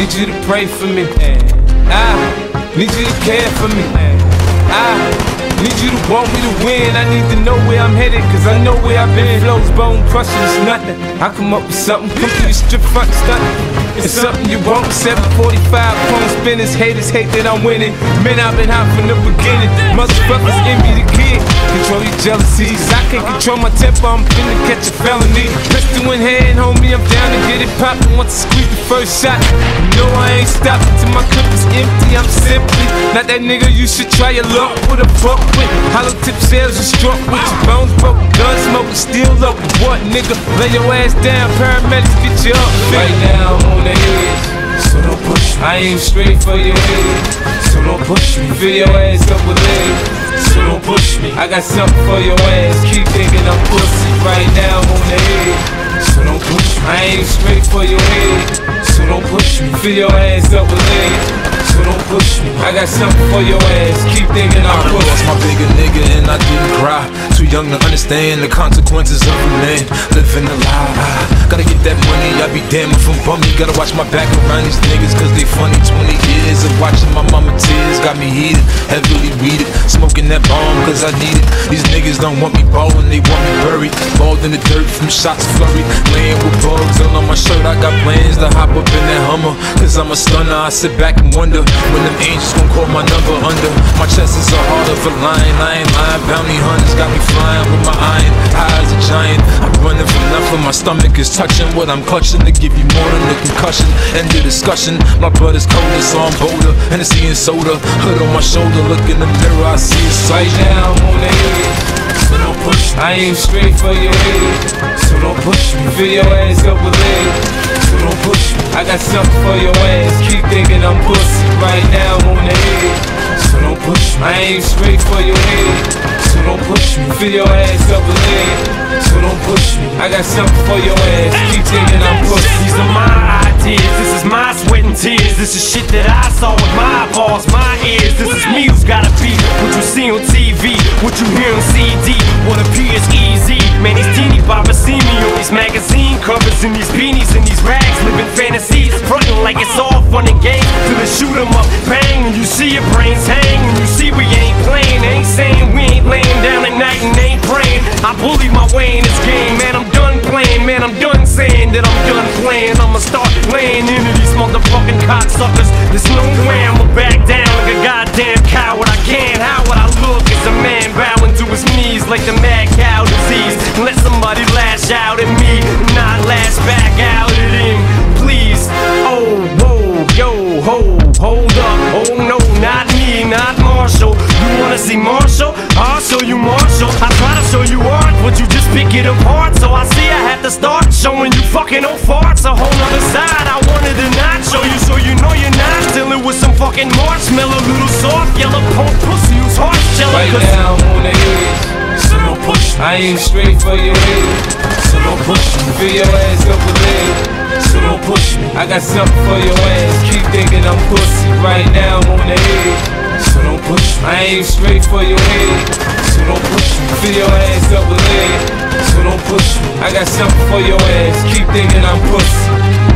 need you to pray for me. I need you to care for me. I Need you to want me to win. I need to know where I'm headed, cause I know where I've been. Flows, bone crushing, it's nothing. I come up with something, come through strip front stunting. It's something you want. 745 phone spinners, haters hate that I'm winning. Man, I've been hot from the beginning. Motherfuckers envy the kid. Control your jealousies. I can't control my temper, I'm finna catch a felony. Pistol in hand, homie, I'm down to get it poppin'. Once I squeeze the first shot, know I ain't stopping till my clip is empty. I'm simply not that nigga you should try your luck with a fuck with. Hollow tip sales you struck with your bones broke, gun smoking, steel up. What nigga? Lay your ass down, paramedics get you up. Right now I'm on the edge, so don't push me. I aim straight for your head, so don't push me. Fill your ass up with lead, so don't push me. I got something for your ass, keep thinking I'm pussy. Right now I'm on the edge, push me. Fill your ass up with lead so don't push me. I got something for your ass. Keep thinking I'm I lost my bigger nigga and I didn't cry. Too young to understand the consequences of a man living a lie. Gotta get that money, I be damn if I'm bummy. Gotta watch my back around these niggas cause they funny. 20 years of watching my mama tears got me heated, heavily weeded. Smoking that bomb cause I need it. These niggas don't want me ballin', they want me buried. Balled in the dirt from shots flurried. Laying with bugs all on my shirt. I got plans to hop up in that Hummer cause I'm a stunner. I sit back and wonder when them angels gon' call my number under. My chest is a heart of a lion. I ain't lying. Bounty hunters got me flying with my iron. High a giant. I'm running from nothing. My stomach is touching what I'm clutching to give you more than a concussion. End the discussion. My blood is colder, so I'm bolder. Hennessy and soda. Hood on my shoulder. Look in the mirror. I see a Right now I'm on the so don't push me. I aim straight for your head, so don't push me. Fill your ass up with lead, so don't push me. I got something for your ass. Keep thinking I'm pussy. Right now on the edge, so don't push me. I aim straight for your Fill your ass up with lead, so don't push me. I got something for your ass. Keep thinking I'm pussy. These are my ideas, this is my sweat and tears. This is shit that I saw with my eyeballs, my ears. This is me who's gotta be what you see on TV, what you hear on CD, what appears easy. Man, these teeny boppers see me on these magazine covers and these beanies and these rags, living fantasies, frontin' like it's all fun and games. Till they shoot 'em up, bang, and you see your brains hang, in this game, man. I'm done playing, man. I'm done saying that I'm done playing. I'ma start laying into these motherfucking cocksuckers. There's no way I'ma back down pick it apart. So I see I have to start showing you fucking old farts. A whole nother side I wanted to not show you, so you know you're not dealing with some fucking marshmallow, little soft yellow punk pussy who's heart jello. Right now I'm on the edge, so don't push me. I aim straight for your head, so don't push me. Fill your ass up with lead, so don't push me. I got something for your ass. Keep thinking I aim straight for your head, so don't push me. Fill your ass up with lead, so don't push me. I got something for your ass. Keep thinking I'm pussy.